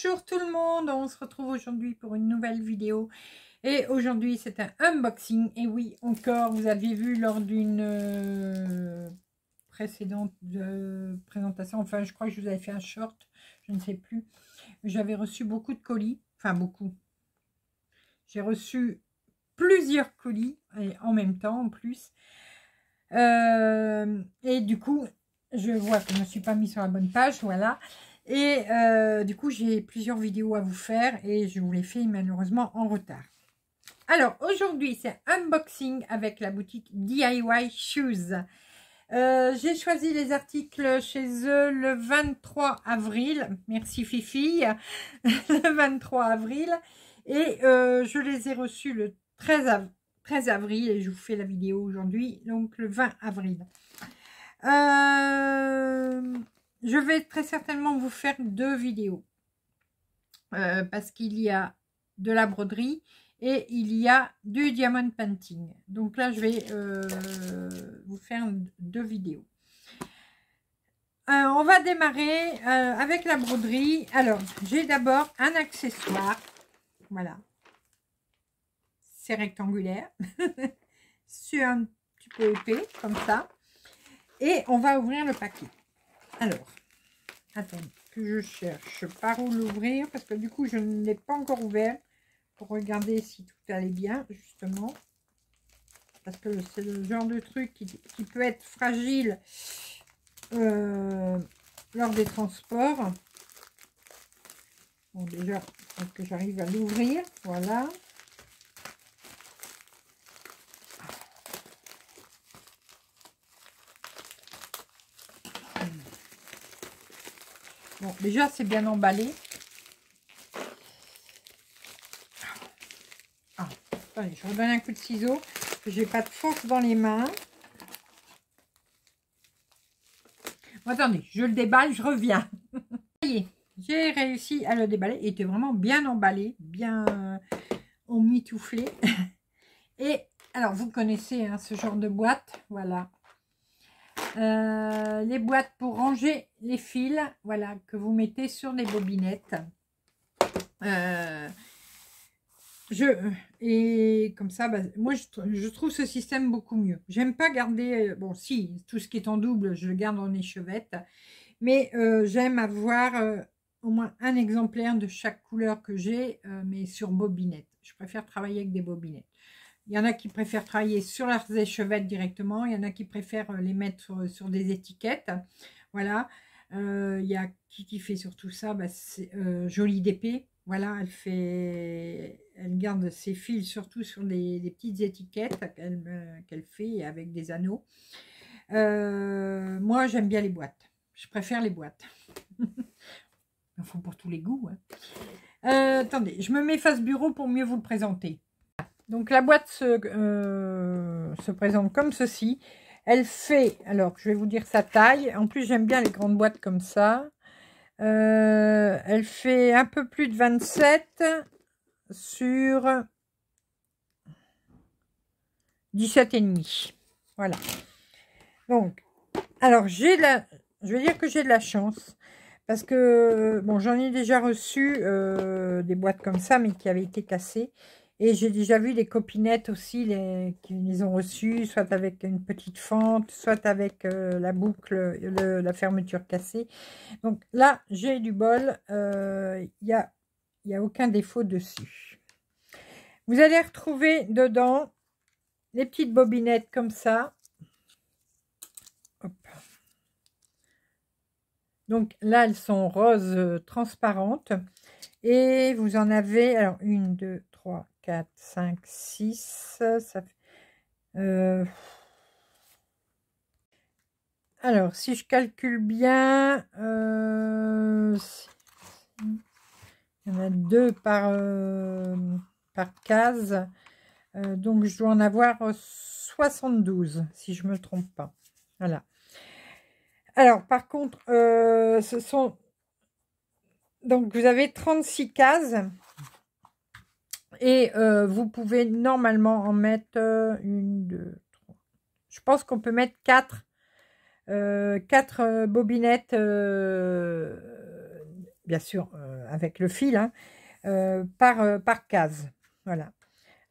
Bonjour tout le monde, on se retrouve aujourd'hui pour une nouvelle vidéo. Et aujourd'hui c'est un unboxing. Et oui encore vous aviez vu lors d'une euh, précédente de présentation, enfin je crois que je vous avais fait un short, je ne sais plus, j'avais reçu beaucoup de colis, enfin beaucoup, j'ai reçu plusieurs colis en même temps en plus. Euh, et du coup je vois que je ne me suis pas mis sur la bonne page, voilà. Et euh, du coup, j'ai plusieurs vidéos à vous faire et je vous les fais malheureusement en retard. Alors, aujourd'hui, c'est unboxing avec la boutique DIY Shoes. Euh, j'ai choisi les articles chez eux le 23 avril. Merci Fifi. le 23 avril. Et euh, je les ai reçus le 13, 13 avril et je vous fais la vidéo aujourd'hui, donc le 20 avril. Je vais très certainement vous faire deux vidéos. Euh, parce qu'il y a de la broderie et il y a du diamond painting. Donc là, je vais euh, vous faire deux vidéos. on va démarrer avec la broderie. Alors, j'ai d'abord un accessoire. Voilà. C'est rectangulaire. C'est un petit peu épais, comme ça. Et on va ouvrir le paquet. Alors, attendez que je cherche par où l'ouvrir? Parce que du coup, je ne l'ai pas encore ouvert pour regarder si tout allait bien, justement. Parce que c'est le genre de truc qui, peut être fragile euh, lors des transports. Bon, déjà, que j'arrive à l'ouvrir. Voilà. Bon, déjà, c'est bien emballé. Ah, attendez, je redonne un coup de ciseau. J'ai pas de force dans les mains. attendez, je le déballe, je reviens. Ça j'ai réussi à le déballer. Il était vraiment bien emballé, bien emmitouflé. Et alors, vous connaissez hein, ce genre de boîte. Voilà. Euh, les boîtes pour ranger les fils, voilà, que vous mettez sur les bobinettes. Euh, je, et comme ça, bah, moi, je, trouve ce système beaucoup mieux. J'aime pas garder, euh, bon, si, tout ce qui est en double, je le garde en échevette. Mais j'aime avoir au moins un exemplaire de chaque couleur que j'ai, mais sur bobinette. Je préfère travailler avec des bobinettes. Il y en a qui préfèrent travailler sur leurs échevettes directement. Il y en a qui préfèrent euh, les mettre sur, des étiquettes. Voilà. Euh, il y a qui, qui fait surtout ça? Bah, C'est euh, Jolie d'épée. Voilà, elle fait, elle garde ses fils surtout sur des, petites étiquettes qu'elle fait avec des anneaux. moi, j'aime bien les boîtes. Je préfère les boîtes. faut pour tous les goûts. Hein. attendez, je me mets face bureau pour mieux vous le présenter. Donc la boîte euh, se, présente comme ceci. Elle fait, alors je vais vous dire sa taille. En plus j'aime bien les grandes boîtes comme ça. Euh, elle fait un peu plus de 27 sur 17,5. Voilà. Donc, alors j'ai la, je vais dire que j'ai de la chance. Parce que, bon, j'en ai déjà reçu euh, des boîtes comme ça, mais qui avaient été cassées. Et j'ai déjà vu des copinettes aussi les, qui les ont reçues, soit avec une petite fente, soit avec euh, la boucle, la fermeture cassée. Donc là, j'ai du bol, il euh, n'y a, y a aucun défaut dessus. Vous allez retrouver dedans les petites bobinettes comme ça. Donc là, elles sont roses euh, transparentes. Et vous en avez, alors, une, deux, 4, 5, 6. Ça fait, euh, alors, si je calcule bien, euh, il y en a deux par, euh, par case. donc, je dois en avoir 72, si je ne me trompe pas. Voilà. Alors, par contre, ce sont... Donc, vous avez 36 cases. Et euh, vous pouvez normalement en mettre euh, une, deux, trois. Je pense qu'on peut mettre quatre, euh, quatre bobinettes bien sûr avec le fil, hein, par, par case. Voilà.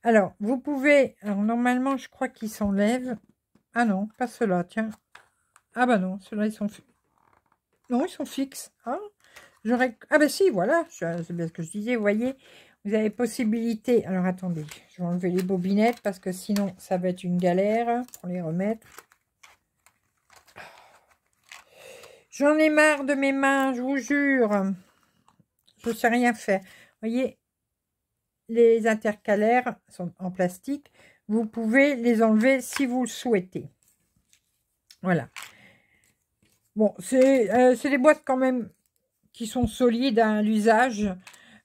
Alors, vous pouvez... Alors, normalement, je crois qu'ils s'enlèvent. Ah non, pas ceux-là, tiens. Ah bah non, ceux-là, ils sont... Non, ils sont fixes. Ah, ah ben si, voilà, c'est bien ce que je disais, vous voyez, vous avez possibilité... Alors, attendez, je vais enlever les bobinettes parce que sinon, ça va être une galère pour les remettre. J'en ai marre de mes mains, je vous jure. Je sais rien faire. Voyez, les intercalaires sont en plastique. Vous pouvez les enlever si vous le souhaitez. Voilà. Bon, c'est euh, des boîtes quand même qui sont solides à l'usage.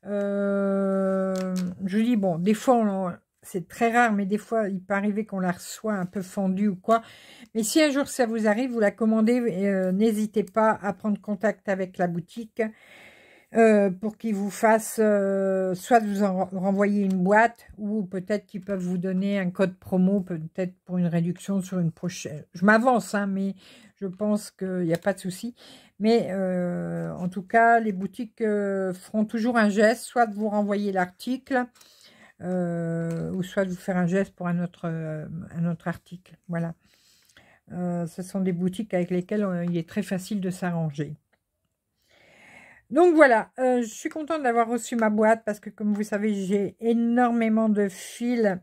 Euh, je dis, bon, des fois, c'est très rare, mais des fois, il peut arriver qu'on la reçoit un peu fendue ou quoi. Mais si un jour ça vous arrive, vous la commandez, euh, n'hésitez pas à prendre contact avec la boutique. Euh, pour qu'ils vous fassent, euh, soit vous en renvoyer une boîte, ou peut-être qu'ils peuvent vous donner un code promo, peut-être pour une réduction sur une prochaine. Je m'avance, hein, mais je pense qu'il n'y a pas de souci. Mais euh, en tout cas, les boutiques feront toujours un geste, soit de vous renvoyer l'article, ou soit de vous faire un geste pour un autre, un autre article. Voilà. ce sont des boutiques avec lesquelles il est très facile de s'arranger. Donc voilà, euh, je suis contente d'avoir reçu ma boîte parce que comme vous savez, j'ai énormément de fils.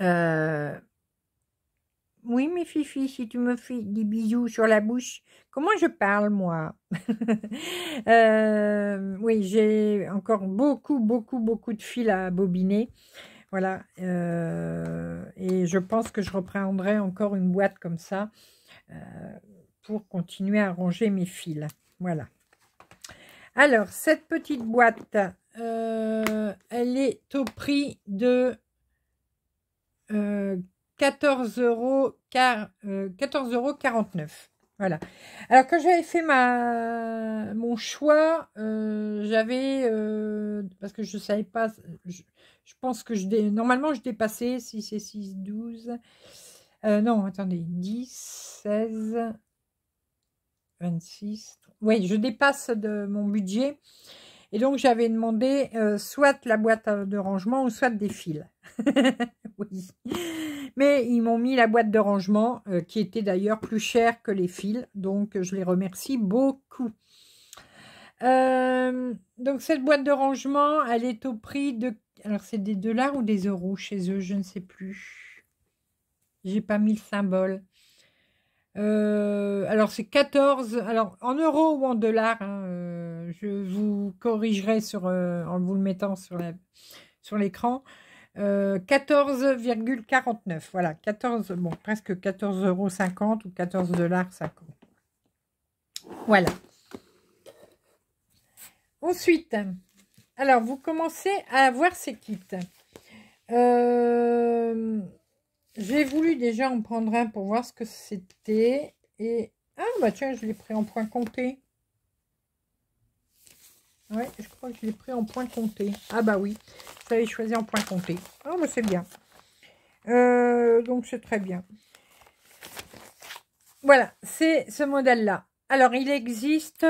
Euh, oui, mes fifi, si tu me fais des bisous sur la bouche, comment je parle, moi? Euh, Oui, j'ai encore beaucoup, beaucoup, beaucoup de fils à bobiner. Voilà. et je pense que je reprendrai encore une boîte comme ça pour continuer à ranger mes fils. Voilà. Alors, cette petite boîte, euh, elle est au prix de euh, 14 euros, 14 euros 49. Voilà. Alors, quand j'avais fait ma, mon choix, euh, j'avais, euh, parce que je ne savais pas, je, pense que je, normalement, je dépassais 6 et 6, 12. non, attendez, 10, 16, 26, oui, je dépasse de mon budget. Et donc, j'avais demandé euh, soit la boîte de rangement ou soit des fils. oui. Mais ils m'ont mis la boîte de rangement, euh, qui était d'ailleurs plus chère que les fils. Donc, je les remercie beaucoup. Euh, donc, cette boîte de rangement, elle est au prix de... Alors, c'est des dollars ou des euros chez eux, je ne sais plus. J'ai pas mis le symbole. Euh, alors, c'est 14. Alors, en euros ou en dollars, hein, euh, je vous corrigerai sur, euh, en vous le mettant sur l'écran. Sur 14,49. Voilà, 14, bon, presque 14,50 euros ou 14 dollars 50. Voilà. Ensuite, alors, vous commencez à avoir ces kits. Euh, voulu déjà en prendre un pour voir ce que c'était. Et ah bah tiens, je l'ai pris en point compté. Ouais, je crois que je l'ai pris en point compté. Ah bah oui, ça avait choisi en point compté. Ah bah c'est bien. Euh, donc c'est très bien. Voilà, c'est ce modèle-là. Alors, il existe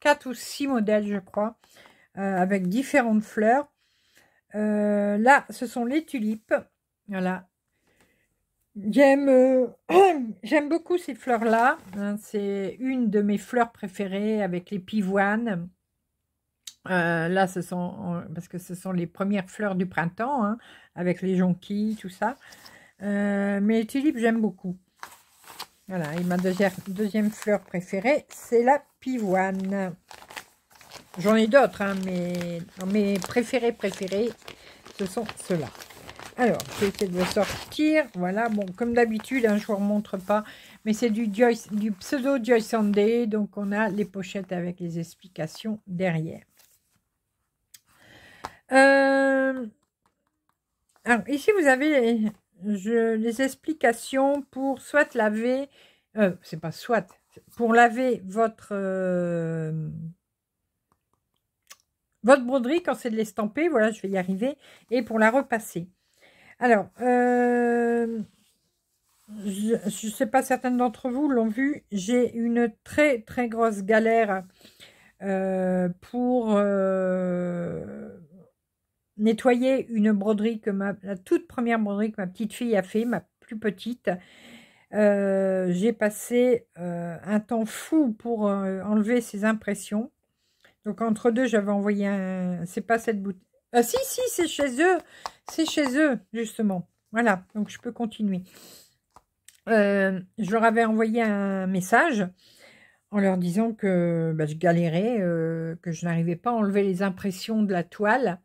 quatre ou six modèles, je crois, euh, avec différentes fleurs. Euh, là, ce sont les tulipes. Voilà. J'aime euh, j'aime beaucoup ces fleurs-là. Hein. c'est une de mes fleurs préférées avec les pivoines. Euh, là, ce sont parce que ce sont les premières fleurs du printemps, hein, avec les jonquilles, tout ça. mais les tulipes, j'aime beaucoup. Voilà, et ma deuxième, deuxième fleur préférée, c'est la pivoine. J'en ai d'autres, hein, mais mes préférés préférés, ce sont ceux-là. Alors, je vais essayer de le sortir. Voilà, bon, comme d'habitude, hein, je ne vous remontre pas, mais c'est du, du pseudo Joy Sunday, donc on a les pochettes avec les explications derrière. Euh, alors, ici, vous avez les explications pour soit laver, euh, c'est pas soit, pour laver votre... Euh, votre broderie, quand c'est de l'estamper, voilà, je vais y arriver. Et pour la repasser. Alors, euh, je ne sais pas, certaines d'entre vous l'ont vu, j'ai une très très grosse galère euh, pour euh, nettoyer une broderie que ma, la toute première broderie que ma petite fille a fait, ma plus petite. J'ai passé un temps fou pour enlever ses impressions. Donc entre deux, j'avais envoyé un. C'est pas cette. Ah si, si, c'est chez eux. C'est chez eux, justement. Voilà, donc je peux continuer. Euh, je leur avais envoyé un message en leur disant que bah, je galérais, euh, que je n'arrivais pas à enlever les impressions de la toile.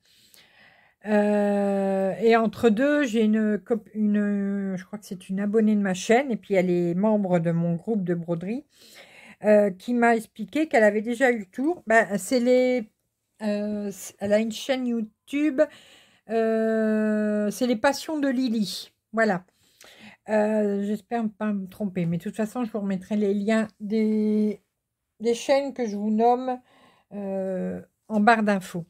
Euh, et entre deux, j'ai une, une, je crois que c'est une abonnée de ma chaîne, et puis elle est membre de mon groupe de broderie, qui m'a expliqué qu'elle avait déjà eu le tour. Bah, c'est les, elle a une chaîne YouTube, c'est les passions de Lily. Voilà. Euh, j'espère ne pas me tromper, mais de toute façon, je vous remettrai les liens des, chaînes que je vous nomme euh, en barre d'infos.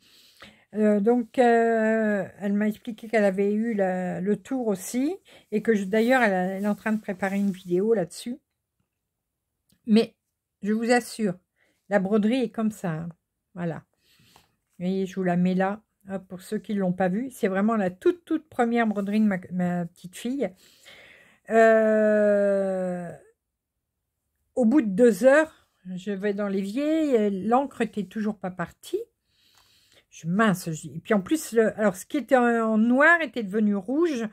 Euh, donc, elle m'a expliqué qu'elle avait eu le tour aussi, et que d'ailleurs, elle, est en train de préparer une vidéo là-dessus. Mais je vous assure, la broderie est comme ça. Hein. Voilà. Je vous la mets là, pour ceux qui ne l'ont pas vue. C'est vraiment la toute, toute première broderie de ma petite fille. Euh, au bout de deux heures, je vais dans l'évier, l'encre était toujours pas partie. Je mince, et puis en plus, ce qui était en, noir était devenu rouge,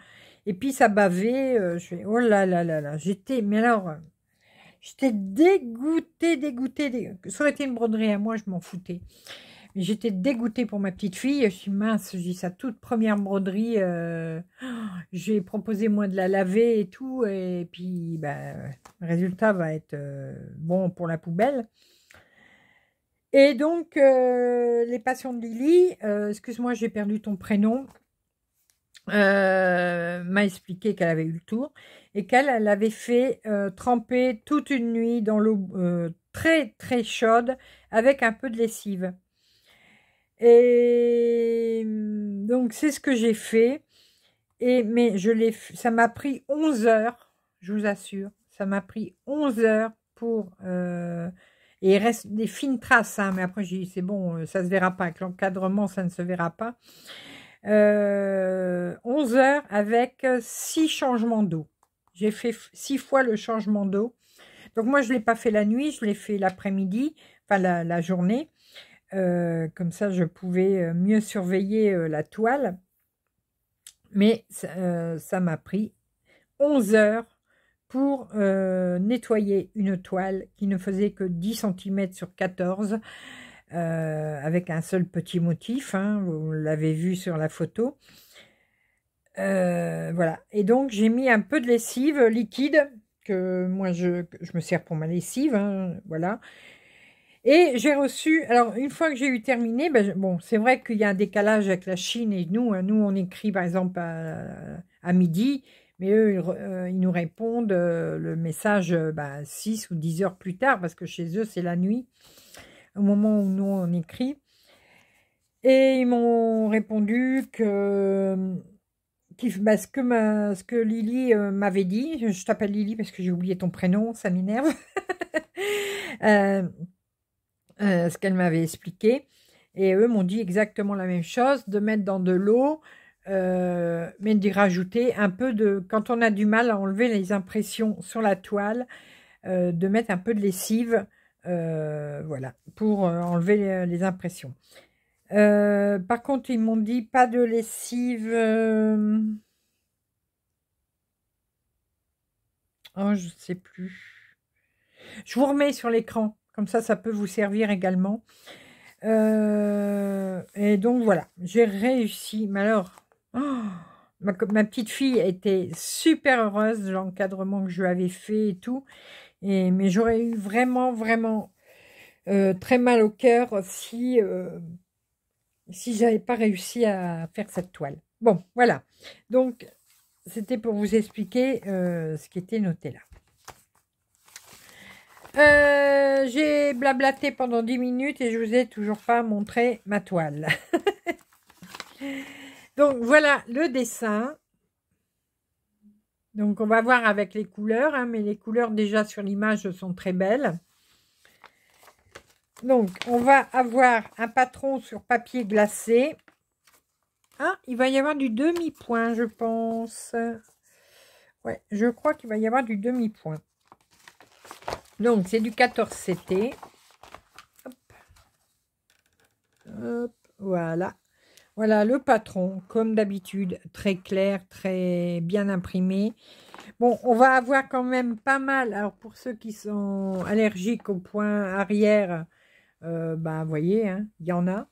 et puis ça bavait. Euh, oh là là là là, j'étais, mais alors, j'étais dégoûtée, dégoûtée, Ça aurait été une broderie à moi, je m'en foutais. J'étais dégoûtée pour ma petite fille. Je suis mince, j'ai sa toute première broderie. Euh, j'ai proposé moi de la laver et tout. Et puis, bah, le résultat va être euh, bon pour la poubelle. Et donc, euh, les passions de Lily, excuse-moi, j'ai perdu ton prénom, m'a expliqué qu'elle avait eu le tour et qu'elle avait fait tremper toute une nuit dans l'eau très très chaude avec un peu de lessive. Et donc, c'est ce que j'ai fait. Mais je l'ai, ça m'a pris 11 heures, je vous assure. Ça m'a pris 11 heures pour... Euh, et il reste des fines traces, hein, mais après, j'ai dit, c'est bon, euh, ça se verra pas. Avec l'encadrement, ça ne se verra pas. Euh, 11 heures avec 6 changements d'eau. J'ai fait 6 fois le changement d'eau. Donc moi, je ne l'ai pas fait la nuit, je l'ai fait l'après-midi, enfin la journée. Euh, comme ça, je pouvais euh, mieux surveiller euh, la toile. Mais ça m'a pris 11 heures pour nettoyer une toile qui ne faisait que 10 cm sur 14 avec un seul petit motif. Hein, vous l'avez vu sur la photo. voilà. Et donc, j'ai mis un peu de lessive liquide que moi, je, me sers pour ma lessive. Hein, voilà. Et j'ai reçu, alors une fois que j'ai eu terminé, ben, bon, c'est vrai qu'il y a un décalage avec la Chine et nous. Hein, nous, on écrit par exemple à, midi, mais eux, ils, euh, nous répondent euh, le message ben, 6 ou 10 heures plus tard, parce que chez eux, c'est la nuit, au moment où nous, on écrit. Et ils m'ont répondu que ben, ce, que Lily euh, m'avait dit, je t'appelle Lily parce que j'ai oublié ton prénom, ça m'énerve. Euh, ce qu'elle m'avait expliqué. Et eux m'ont dit exactement la même chose, de mettre dans de l'eau, euh, mais d'y rajouter un peu de, quand on a du mal à enlever les impressions sur la toile, euh, de mettre un peu de lessive, voilà, pour enlever les, impressions. par contre, ils m'ont dit pas de lessive. Oh, je ne sais plus. Je vous remets sur l'écran. Comme ça, ça peut vous servir également. Euh, et donc voilà, j'ai réussi. Mais alors, oh, ma, petite fille était super heureuse de l'encadrement que je lui avais fait et tout. Mais j'aurais eu vraiment, vraiment euh, très mal au cœur si, euh, si j'avais pas réussi à faire cette toile. Bon, voilà. Donc, c'était pour vous expliquer ce qui était noté là. Euh, j'ai blablaté pendant 10 minutes et je vous ai toujours pas montré ma toile. Donc voilà le dessin. Donc, on va voir avec les couleurs, hein, mais les couleurs déjà sur l'image sont très belles. Donc, on va avoir un patron sur papier glacé. Ah, il va y avoir du demi-point, je pense. Ouais, je crois qu'il va y avoir du demi-point. Donc, c'est du 14 CT. Hop. voilà. Voilà le patron, comme d'habitude, très clair, très bien imprimé. Bon, on va avoir quand même pas mal. Alors, pour ceux qui sont allergiques au point arrière, euh, ben, vous voyez, hein, il y en a.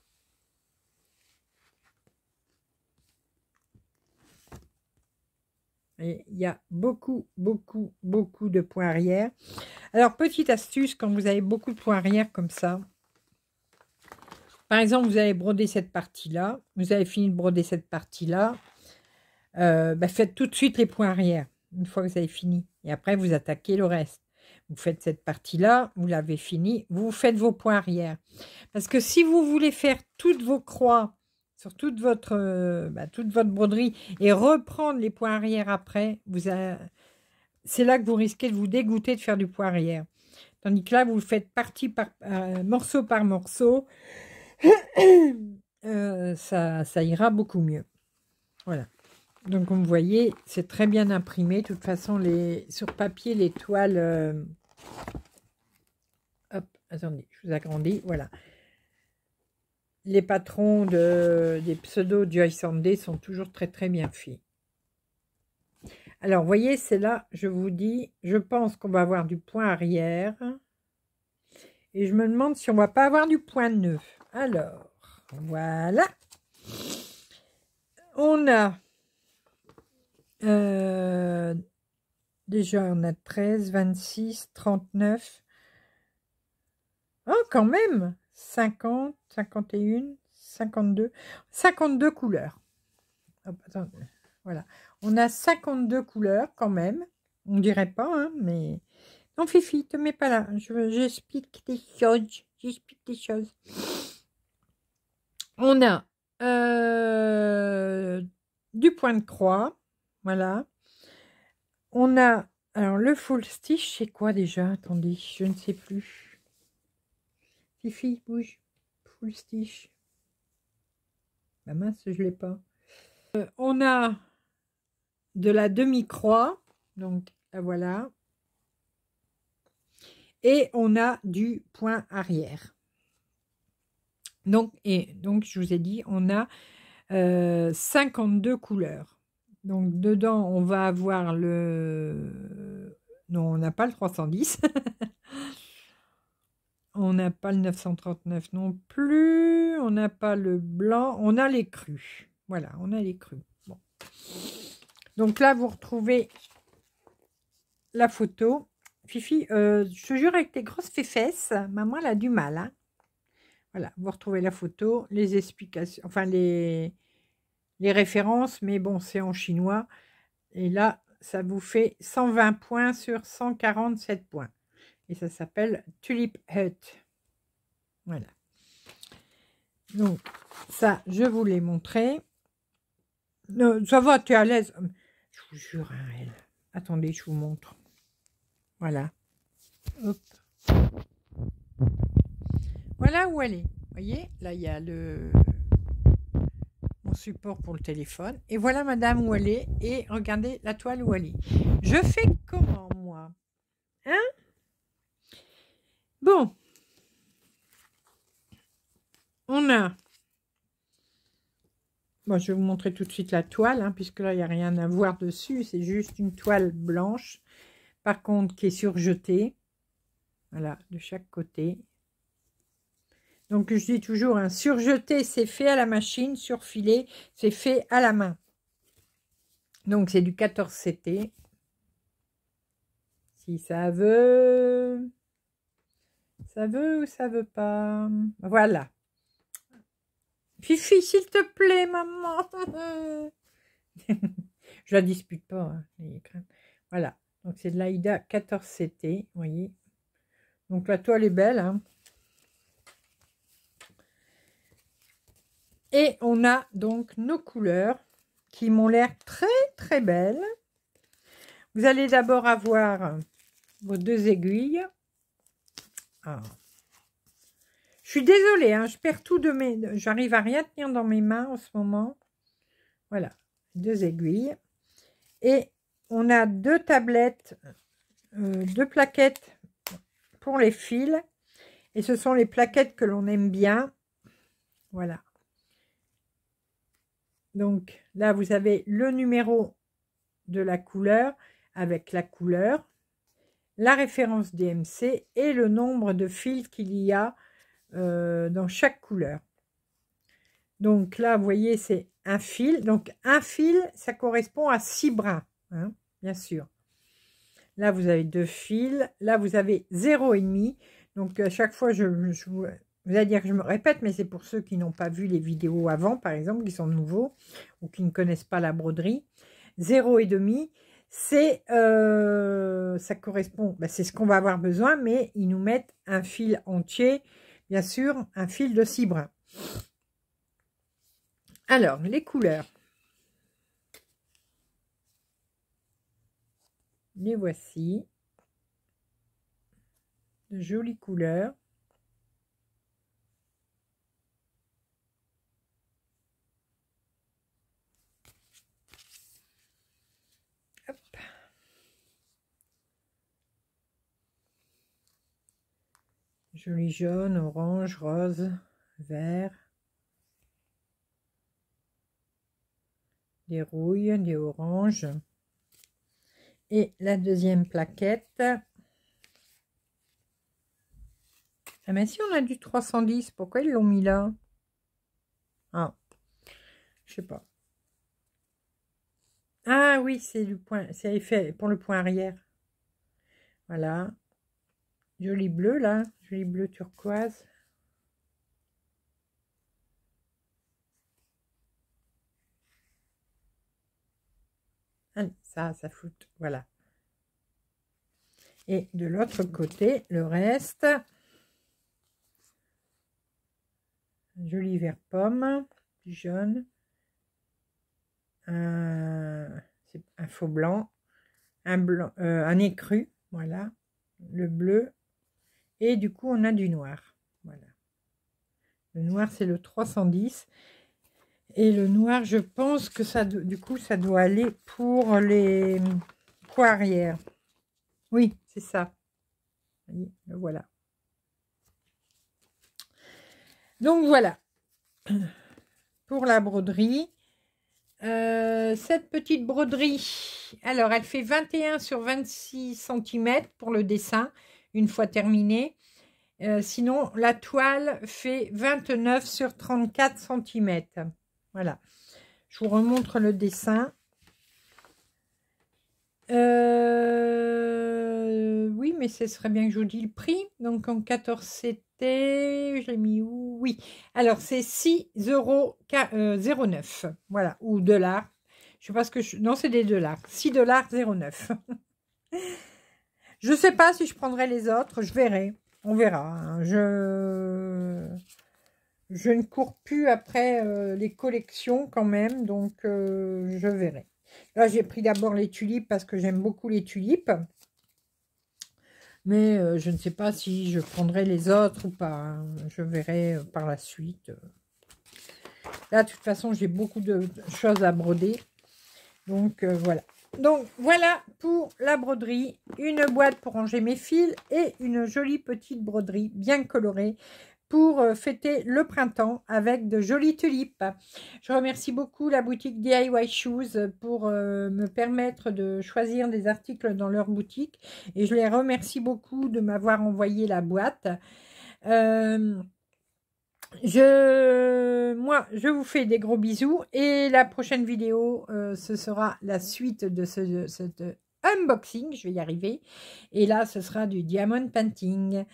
il y a beaucoup, beaucoup, beaucoup de points arrière. Alors, petite astuce, quand vous avez beaucoup de points arrière comme ça, par exemple, vous avez brodé cette partie-là, vous avez fini de broder cette partie-là, euh, ben, faites tout de suite les points arrière, une fois que vous avez fini. Et après, vous attaquez le reste. Vous faites cette partie-là, vous l'avez fini, vous faites vos points arrière. Parce que si vous voulez faire toutes vos croix sur toute votre, euh, bah, toute votre broderie et reprendre les points arrière après, vous c'est là que vous risquez de vous dégoûter de faire du point arrière. Tandis que là, vous le faites partie par euh, morceau par morceau. Euh, ça, ça ira beaucoup mieux. Voilà. Donc, comme vous voyez, c'est très bien imprimé. De toute façon, les, sur papier, les toiles... hop, attendez, je vous agrandis. Voilà les patrons de, des pseudo Joy Sunday sont toujours très très bien faits. Alors, voyez, c'est là, je vous dis, je pense qu'on va avoir du point arrière. Et je me demande si on va pas avoir du point neuf. Alors, voilà. On a... Euh, déjà, on a 13, 26, 39. Oh, quand même 50, 51, 52, 52 couleurs. voilà. On a 52 couleurs quand même. On dirait pas, hein, mais... Non, Fifi, te mets pas là. J'explique des choses. J'explique des choses. On a euh, du point de croix. Voilà. On a... Alors, le full stitch, c'est quoi déjà? Attendez, je ne sais plus. Fifi, bouge. Full stitch. La bah mince, je l'ai pas. Euh, on a de la demi-croix. Donc, voilà. Et on a du point arrière. Donc, et donc, je vous ai dit, on a 52 euh, couleurs. Donc, dedans, on va avoir le... Non, on n'a pas le 310. On n'a pas le 939 non plus. On n'a pas le blanc. On a les crus. Voilà, on a les crus. Bon. Donc là, vous retrouvez la photo. Fifi, euh, je te jure, avec tes grosses fesses, maman, elle a du mal. Hein. voilà, vous retrouvez la photo, les explications, enfin les, les références, mais bon, c'est en chinois. Et là, ça vous fait 120 points sur 147 points. Et ça s'appelle Tulip Hut. Voilà. Donc, ça, je vous l'ai montré. ça va, tu es à l'aise. Je vous jure, hein. Attendez, je vous montre. Voilà. Voilà où elle est. Vous voyez, là, il y a le mon support pour le téléphone. Et voilà madame où elle est. Et regardez la toile où elle est. Je fais comment, moi? Hein? Bon. On a... Bon, je vais vous montrer tout de suite la toile, hein, puisque là, il n'y a rien à voir dessus. C'est juste une toile blanche, par contre, qui est surjetée. Voilà, de chaque côté. Donc, je dis toujours, hein, surjeté, c'est fait à la machine. Surfilé, c'est fait à la main. Donc, c'est du 14 CT. Si ça veut... Ça veut ou ça veut pas? Voilà. Fifi, s'il te plaît, maman. Je la dispute pas. Hein, voilà. Donc, c'est de l'Aïda 14CT. Vous voyez Donc, la toile est belle. Hein. Et on a donc nos couleurs qui m'ont l'air très, très belles. Vous allez d'abord avoir vos deux aiguilles. Ah. Je suis désolée, hein, je perds tout de mes... J'arrive à rien tenir dans mes mains en ce moment. Voilà, deux aiguilles. Et on a deux tablettes, euh, deux plaquettes pour les fils. Et ce sont les plaquettes que l'on aime bien. Voilà. Donc là, vous avez le numéro de la couleur avec la couleur, la référence DMC et le nombre de fils qu'il y a euh, dans chaque couleur. Donc là, vous voyez, c'est un fil. Donc un fil, ça correspond à six brins, hein, bien sûr. Là, vous avez deux fils. Là, vous avez zéro et demi. Donc à chaque fois, je, vous dire que je me répète, mais c'est pour ceux qui n'ont pas vu les vidéos avant, par exemple, qui sont nouveaux ou qui ne connaissent pas la broderie. Zéro et demi, c'est euh, ça correspond, ben, c'est ce qu'on va avoir besoin, mais ils nous mettent un fil entier bien sûr, un fil de six brins. Alors, les couleurs. Les voici. De jolies couleurs. Joli jaune, orange, rose, vert. Des rouilles, des oranges. Et la deuxième plaquette. Ah mais si on a du 310, pourquoi ils l'ont mis là? Ah, je sais pas. Ah oui, c'est du point, c'est pour le point arrière. Voilà. Joli bleu là, joli bleu turquoise. Allez, ça, ça fout, voilà. Et de l'autre côté, le reste. Joli vert pomme, jaune. Un, un faux blanc, un blanc, euh, un écru, voilà. Le bleu, et du coup, on a du noir. Voilà. Le noir, c'est le 310. Et le noir, je pense que ça, du coup, ça doit aller pour les poids arrière. Oui, c'est ça. Voilà. Donc voilà. Pour la broderie. Euh, cette petite broderie, alors elle fait 21 sur 26 cm pour le dessin fois terminé. Euh, sinon, la toile fait 29 sur 34 cm. Voilà. Je vous remontre le dessin. Euh, oui, mais ce serait bien que je vous dise le prix. Donc, en 14 c'était... Je l'ai mis où? Oui. Alors, c'est 6 euros 09. Voilà. Ou dollars. Je sais que je... Non, c'est des dollars. 6 dollars 09. Je sais pas si je prendrai les autres, je verrai. On verra. Hein. Je... je ne cours plus après euh, les collections quand même, donc euh, je verrai. Là, j'ai pris d'abord les tulipes parce que j'aime beaucoup les tulipes. Mais euh, je ne sais pas si je prendrai les autres ou pas. Hein. Je verrai par la suite. Là, de toute façon, j'ai beaucoup de choses à broder. Donc, voilà. Donc voilà pour la broderie, une boîte pour ranger mes fils et une jolie petite broderie bien colorée pour euh, fêter le printemps avec de jolies tulipes. Je remercie beaucoup la boutique DIY Shoes pour euh, me permettre de choisir des articles dans leur boutique et je les remercie beaucoup de m'avoir envoyé la boîte. Euh, je, moi, je vous fais des gros bisous et la prochaine vidéo, euh, ce sera la suite de ce, cet unboxing. Je vais y arriver. Et là, ce sera du diamond painting.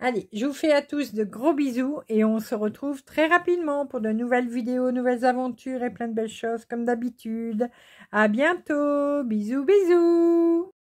Allez, je vous fais à tous de gros bisous et on se retrouve très rapidement pour de nouvelles vidéos, nouvelles aventures et plein de belles choses comme d'habitude. À bientôt. Bisous, bisous.